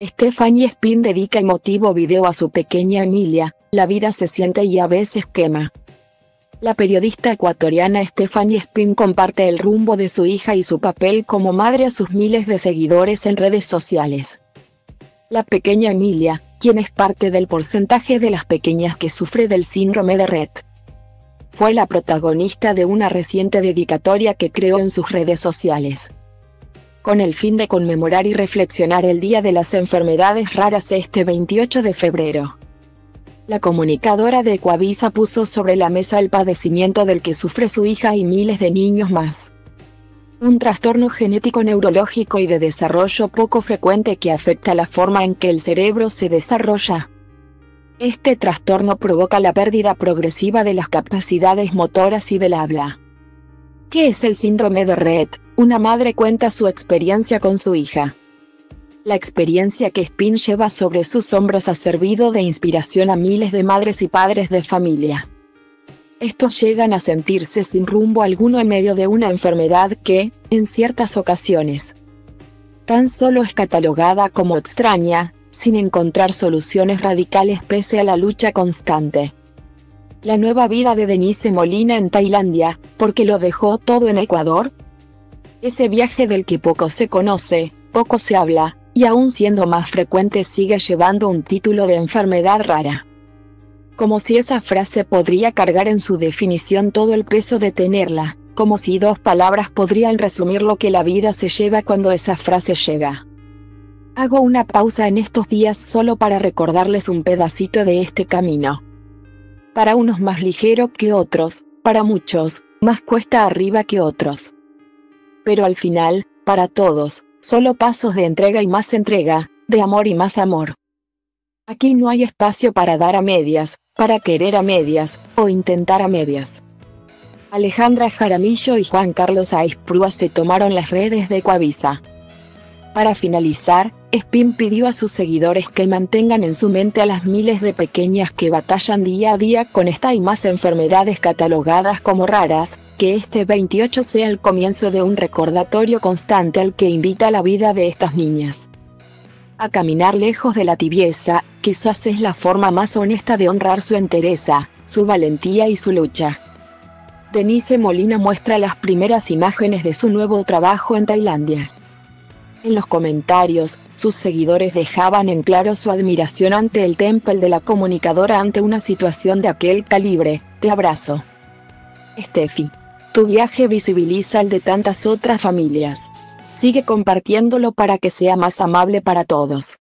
Stephanie Spin dedica emotivo video a su pequeña Emilia, la vida se siente y a veces quema. La periodista ecuatoriana Stephanie Spin comparte el rumbo de su hija y su papel como madre a sus miles de seguidores en redes sociales. La pequeña Emilia, quien es parte del porcentaje de las pequeñas que sufre del síndrome de Red, fue la protagonista de una reciente dedicatoria que creó en sus redes sociales con el fin de conmemorar y reflexionar el Día de las Enfermedades Raras este 28 de febrero. La comunicadora de Ecuavisa puso sobre la mesa el padecimiento del que sufre su hija y miles de niños más. Un trastorno genético neurológico y de desarrollo poco frecuente que afecta la forma en que el cerebro se desarrolla. Este trastorno provoca la pérdida progresiva de las capacidades motoras y del habla. ¿Qué es el síndrome de Rett? Una madre cuenta su experiencia con su hija. La experiencia que Spin lleva sobre sus hombros ha servido de inspiración a miles de madres y padres de familia. Estos llegan a sentirse sin rumbo alguno en medio de una enfermedad que, en ciertas ocasiones, tan solo es catalogada como extraña, sin encontrar soluciones radicales pese a la lucha constante. La nueva vida de Denise Molina en Tailandia, porque lo dejó todo en Ecuador, ese viaje del que poco se conoce, poco se habla, y aún siendo más frecuente sigue llevando un título de enfermedad rara. Como si esa frase podría cargar en su definición todo el peso de tenerla, como si dos palabras podrían resumir lo que la vida se lleva cuando esa frase llega. Hago una pausa en estos días solo para recordarles un pedacito de este camino. Para unos más ligero que otros, para muchos, más cuesta arriba que otros pero al final, para todos, solo pasos de entrega y más entrega, de amor y más amor. Aquí no hay espacio para dar a medias, para querer a medias, o intentar a medias. Alejandra Jaramillo y Juan Carlos Aisprúa se tomaron las redes de Coavisa. Para finalizar, Spin pidió a sus seguidores que mantengan en su mente a las miles de pequeñas que batallan día a día con esta y más enfermedades catalogadas como raras, que este 28 sea el comienzo de un recordatorio constante al que invita la vida de estas niñas. A caminar lejos de la tibieza, quizás es la forma más honesta de honrar su entereza, su valentía y su lucha. Denise Molina muestra las primeras imágenes de su nuevo trabajo en Tailandia. En los comentarios, sus seguidores dejaban en claro su admiración ante el temple de la comunicadora ante una situación de aquel calibre. Te abrazo. Steffi. Tu viaje visibiliza el de tantas otras familias. Sigue compartiéndolo para que sea más amable para todos.